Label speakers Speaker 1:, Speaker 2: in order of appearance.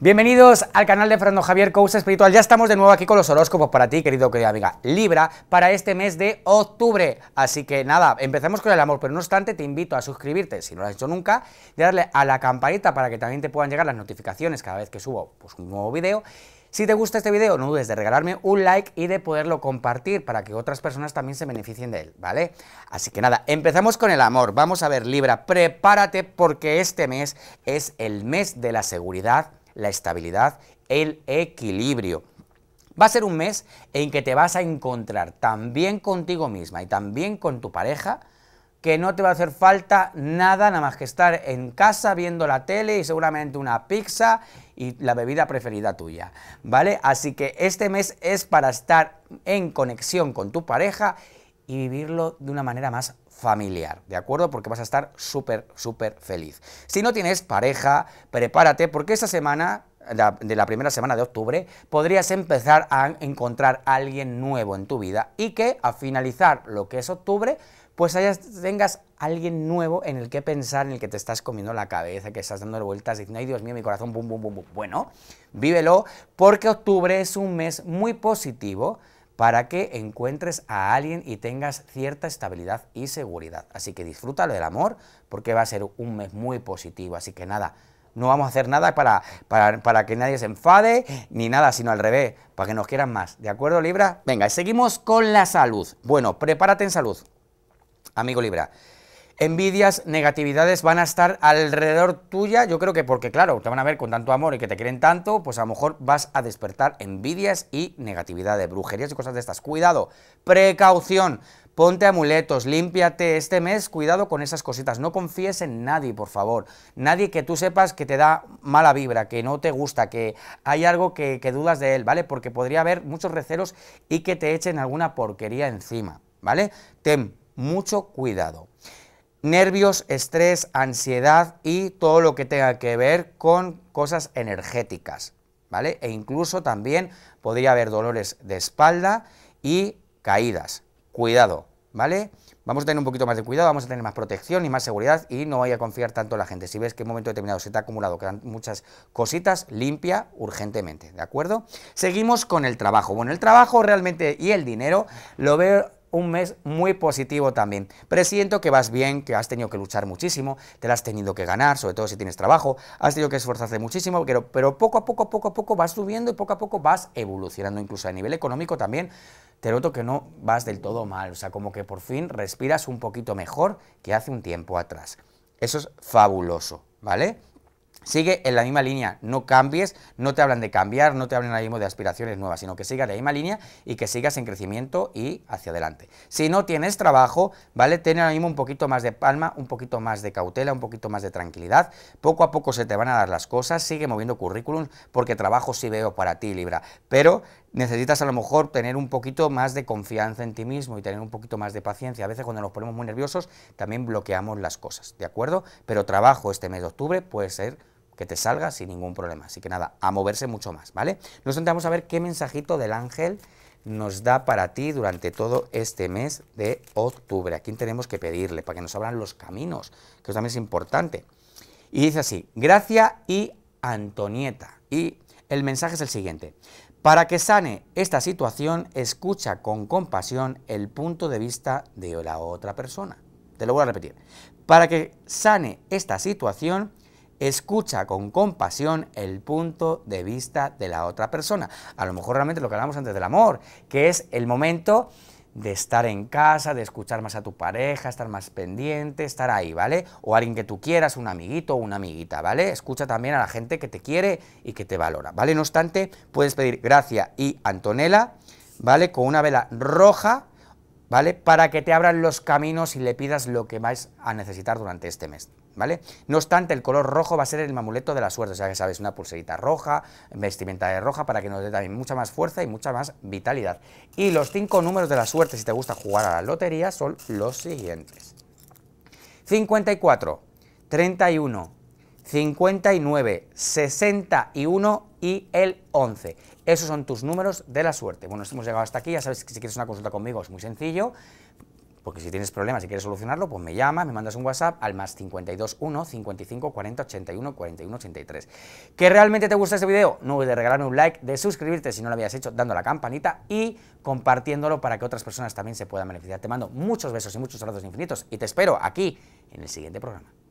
Speaker 1: Bienvenidos al canal de Fernando Javier Cousa Espiritual. Ya estamos de nuevo aquí con los horóscopos para ti, querido querida amiga Libra, para este mes de octubre. Así que nada, empecemos con el amor, pero no obstante te invito a suscribirte, si no lo has hecho nunca, y darle a la campanita para que también te puedan llegar las notificaciones cada vez que subo pues, un nuevo video. Si te gusta este video, no dudes de regalarme un like y de poderlo compartir para que otras personas también se beneficien de él, ¿vale? Así que nada, empezamos con el amor. Vamos a ver, Libra, prepárate porque este mes es el mes de la seguridad, la estabilidad, el equilibrio. Va a ser un mes en que te vas a encontrar también contigo misma y también con tu pareja, que no te va a hacer falta nada, nada más que estar en casa viendo la tele y seguramente una pizza y la bebida preferida tuya, ¿vale? Así que este mes es para estar en conexión con tu pareja y vivirlo de una manera más familiar, ¿de acuerdo? Porque vas a estar súper, súper feliz. Si no tienes pareja, prepárate porque esta semana de la primera semana de octubre, podrías empezar a encontrar a alguien nuevo en tu vida y que a finalizar lo que es octubre, pues hayas, tengas alguien nuevo en el que pensar, en el que te estás comiendo la cabeza, que estás dando vueltas diciendo, ay Dios mío, mi corazón, bum, bum, bum, bum. Bueno, vívelo porque octubre es un mes muy positivo para que encuentres a alguien y tengas cierta estabilidad y seguridad. Así que disfrútalo del amor porque va a ser un mes muy positivo. Así que nada, no vamos a hacer nada para, para, para, que nadie se enfade, ni nada, sino al revés, para que nos quieran más. ¿De acuerdo, Libra? Venga, seguimos con la salud. Bueno, prepárate en salud, amigo Libra. Envidias, negatividades van a estar alrededor tuya, yo creo que porque, claro, te van a ver con tanto amor y que te quieren tanto, pues a lo mejor vas a despertar envidias y negatividad de brujerías y cosas de estas. Cuidado, precaución, Ponte amuletos, límpiate este mes, cuidado con esas cositas, no confíes en nadie, por favor. Nadie que tú sepas que te da mala vibra, que no te gusta, que hay algo que, dudas de él, ¿vale? Porque podría haber muchos recelos y que te echen alguna porquería encima, ¿vale? Ten mucho cuidado. Nervios, estrés, ansiedad y todo lo que tenga que ver con cosas energéticas, ¿vale? E incluso también podría haber dolores de espalda y caídas cuidado, ¿vale? Vamos a tener un poquito más de cuidado, vamos a tener más protección y más seguridad y no vaya a confiar tanto en la gente. Si ves que en un momento determinado se te ha acumulado, muchas cositas, limpia urgentemente, ¿de acuerdo? Seguimos con el trabajo. Bueno, el trabajo realmente y el dinero lo veo un mes muy positivo también. Presiento que vas bien, que has tenido que luchar muchísimo, te la has tenido que ganar, sobre todo si tienes trabajo, has tenido que esforzarte muchísimo, pero, pero poco a poco, poco a poco vas subiendo y poco a poco vas evolucionando, incluso a nivel económico también. Te noto que no vas del todo mal, o sea, como que por fin respiras un poquito mejor que hace un tiempo atrás. Eso es fabuloso, ¿vale? Sigue en la misma línea, no cambies, no te hablan de cambiar, no te hablan ahora mismo de aspiraciones nuevas, sino que sigas la misma línea y que sigas en crecimiento y hacia adelante. Si no tienes trabajo, ¿vale? Ten ahora mismo un poquito más de palma, un poquito más de cautela, un poquito más de tranquilidad. Poco a poco se te van a dar las cosas, sigue moviendo currículum, porque trabajo sí veo para ti, Libra. Pero necesitas a lo mejor tener un poquito más de confianza en ti mismo y tener un poquito más de paciencia. A veces cuando nos ponemos muy nerviosos también bloqueamos las cosas, ¿de acuerdo? Pero trabajo este mes de octubre puede ser que te salga sin ningún problema. Así que nada, a moverse mucho más, ¿vale? Nos vamos a ver qué mensajito del ángel nos da para ti durante todo este mes de octubre. ¿A quién tenemos que pedirle? Para que nos abran los caminos, que eso también es importante. Y dice así, Gracia y Antonieta. Y el mensaje es el siguiente. Para que sane esta situación, escucha con compasión el punto de vista de la otra persona. Te lo voy a repetir. Para que sane esta situación, escucha con compasión el punto de vista de la otra persona. A lo mejor realmente lo que hablamos antes del amor, que es el momento de estar en casa, de escuchar más a tu pareja, estar más pendiente, estar ahí, ¿vale? O alguien que tú quieras, un amiguito o una amiguita, ¿vale? Escucha también a la gente que te quiere y que te valora, ¿vale? No obstante, puedes pedir Gracia y Antonella, ¿vale? Con una vela roja, ¿vale? Para que te abran los caminos y le pidas lo que vais a necesitar durante este mes. ¿vale? No obstante, el color rojo va a ser el amuleto de la suerte, o sea que sabes, una pulserita roja, vestimenta de roja, para que nos dé también mucha más fuerza y mucha más vitalidad. Y los cinco números de la suerte, si te gusta jugar a la lotería, son los siguientes. 54, 31, 59, 61 y el 11. Esos son tus números de la suerte. Bueno, hemos llegado hasta aquí, ya sabes que si quieres una consulta conmigo es muy sencillo porque si tienes problemas y quieres solucionarlo, pues me llamas, me mandas un WhatsApp al más 521 55 40 81 41 83. ¿Que realmente te gusta este video? No olvides regalarme un like, de suscribirte si no lo habías hecho, dando la campanita y compartiéndolo para que otras personas también se puedan beneficiar. Te mando muchos besos y muchos abrazos infinitos y te espero aquí en el siguiente programa.